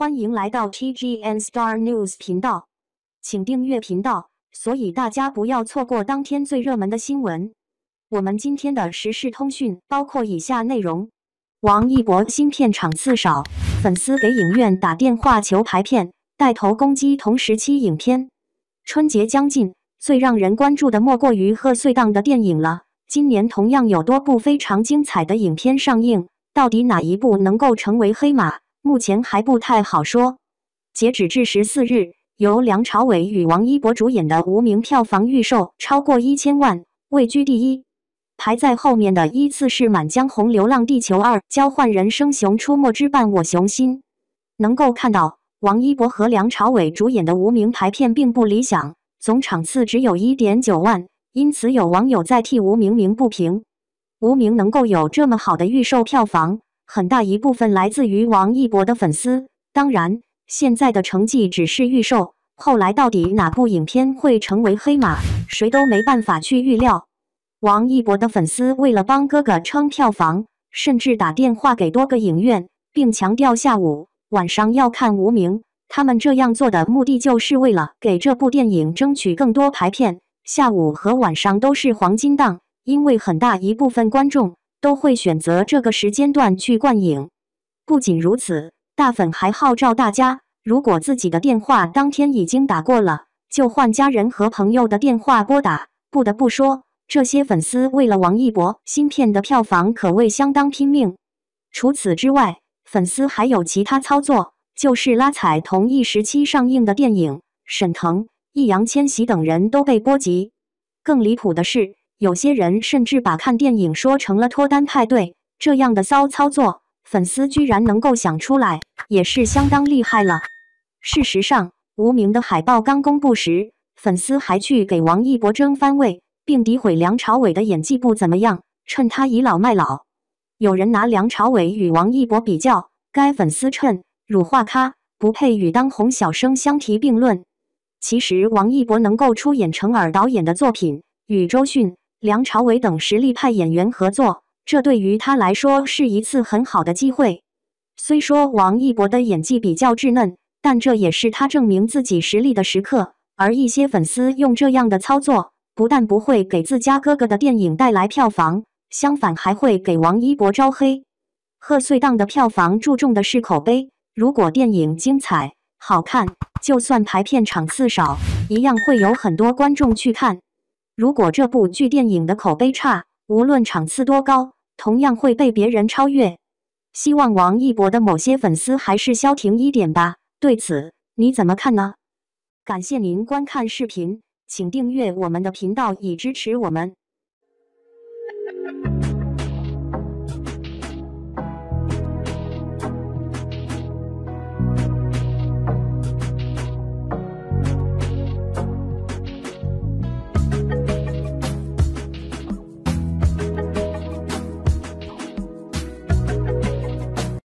欢迎来到 TGN Star News 频道，请订阅频道，所以大家不要错过当天最热门的新闻。我们今天的时事通讯包括以下内容：王一博新片场次少，粉丝给影院打电话求排片，带头攻击同时期影片。春节将近，最让人关注的莫过于贺岁档的电影了。今年同样有多部非常精彩的影片上映，到底哪一部能够成为黑马？目前还不太好说。截止至十四日，由梁朝伟与王一博主演的《无名》票房预售超过一千万，位居第一。排在后面的依次是《满江红》《流浪地球二》《交换人生》《熊出没之伴我熊心》。能够看到王一博和梁朝伟主演的《无名》排片并不理想，总场次只有一点九万，因此有网友在替《无名》鸣不平。《无名》能够有这么好的预售票房。很大一部分来自于王一博的粉丝。当然，现在的成绩只是预售，后来到底哪部影片会成为黑马，谁都没办法去预料。王一博的粉丝为了帮哥哥撑票房，甚至打电话给多个影院，并强调下午、晚上要看《无名》。他们这样做的目的，就是为了给这部电影争取更多排片。下午和晚上都是黄金档，因为很大一部分观众。都会选择这个时间段去观影。不仅如此，大粉还号召大家，如果自己的电话当天已经打过了，就换家人和朋友的电话拨打。不得不说，这些粉丝为了王一博新片的票房可谓相当拼命。除此之外，粉丝还有其他操作，就是拉踩同一时期上映的电影，沈腾、易烊千玺等人都被波及。更离谱的是。有些人甚至把看电影说成了脱单派对，这样的骚操作，粉丝居然能够想出来，也是相当厉害了。事实上，无名的海报刚公布时，粉丝还去给王一博争番位，并诋毁梁朝伟的演技不怎么样，趁他倚老卖老。有人拿梁朝伟与王一博比较，该粉丝称辱化咖，不配与当红小生相提并论。其实，王一博能够出演陈耳导演的作品，与周迅。梁朝伟等实力派演员合作，这对于他来说是一次很好的机会。虽说王一博的演技比较稚嫩，但这也是他证明自己实力的时刻。而一些粉丝用这样的操作，不但不会给自家哥哥的电影带来票房，相反还会给王一博招黑。贺岁档的票房注重的是口碑，如果电影精彩好看，就算排片场次少，一样会有很多观众去看。如果这部剧电影的口碑差，无论场次多高，同样会被别人超越。希望王一博的某些粉丝还是消停一点吧。对此你怎么看呢？感谢您观看视频，请订阅我们的频道以支持我们。